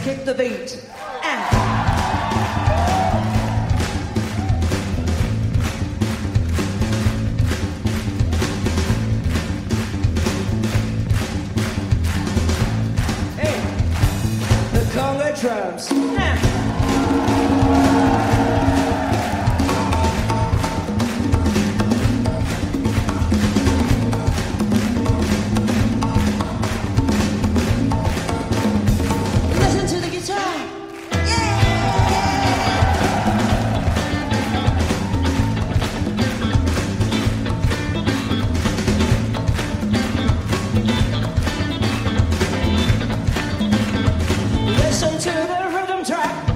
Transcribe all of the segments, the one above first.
kick the beat. Drums. Track.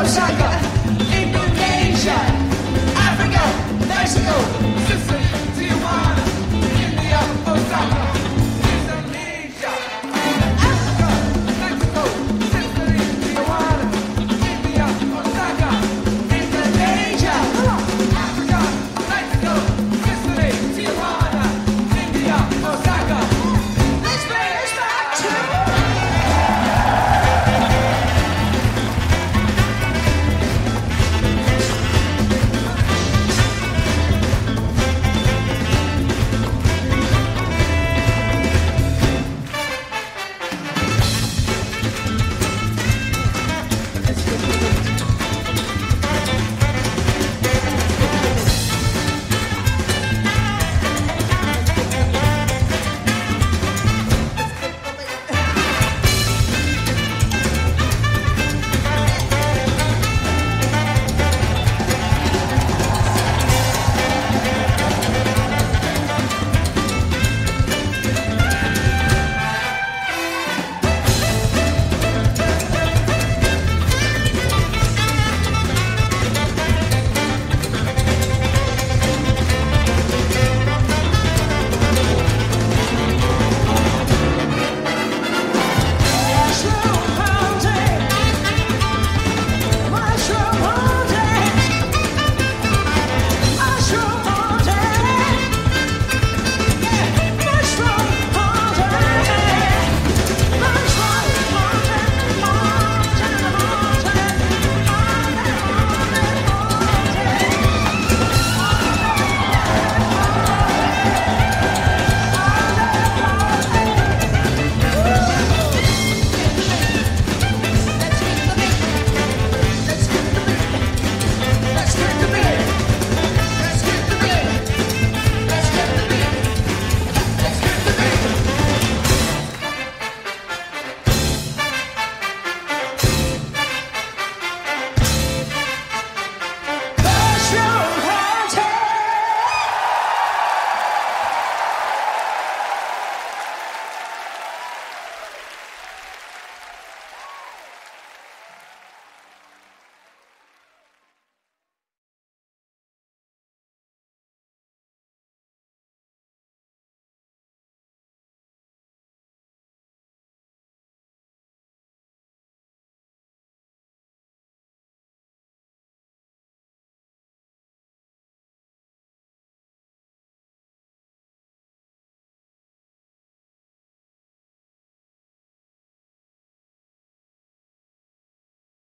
Osaka,